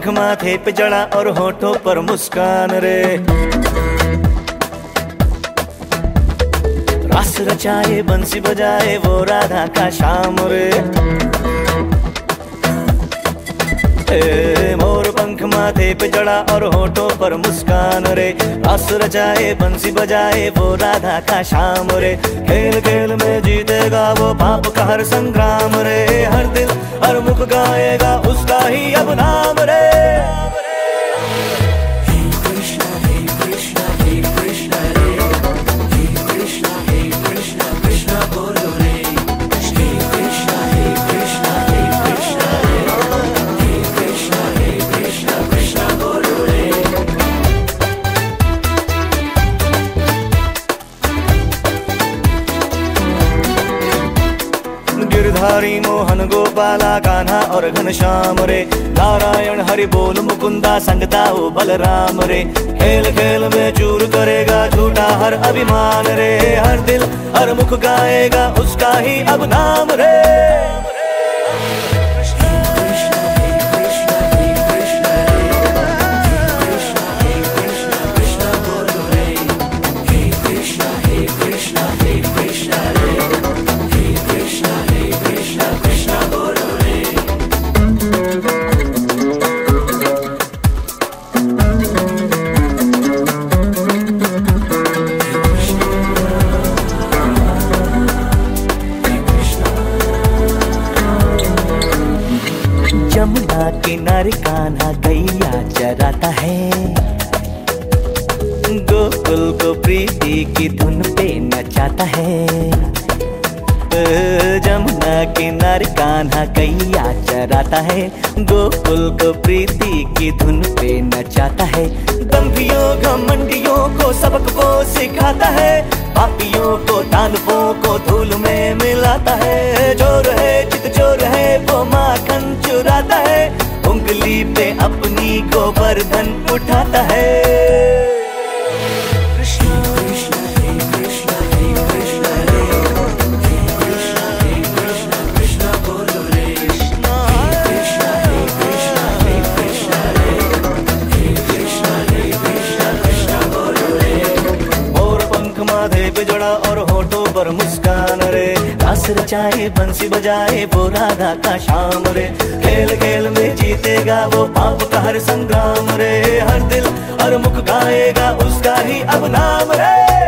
पंख माथे पे जड़ा और होठों पर मुस्कान रे। रस रचाए, बंसी बजाए, वो राधा का शाम रे। मोर पंख माथे पे जड़ा और होठों पर मुस्कान रे। रस रचाए, बंसी बजाए, वो राधा का शाम रे। खेल खेल में जीतेगा वो पाप का हर संग्राम रे। हर दिल हर मुख गाएगा, उसका ही अब नाम रे। गोपाला कान्हा और घनश्याम रे नारायण हरि बोल, मुकुंदा संगता ओ बलराम रे खेल खेल में चूर करेगा झूठा हर अभिमान रे। हर दिल, हर मुख गाएगा, उसका ही अब नाम रे। किनारे कान्हा गैया चराता है। गोकुल को प्रीति की धुन पे नचाता है। जमुना किनारे कान्हा गैया चराता है। गोकुल को प्रीति की धुन पे नचाता है। दम्भियों घमंडियों को सबक वो सिखाता है। पापियों को दानवों को धूल में मिलाता है। चोर पे अपनी गोवर्धन उठाता है। रचाए बंसी बजाए, वो राधा का शाम रे। खेल खेल में जीतेगा वो पाप का हर संग्राम रे। हर दिल हर मुख गाएगा, उसका ही अब नाम रे।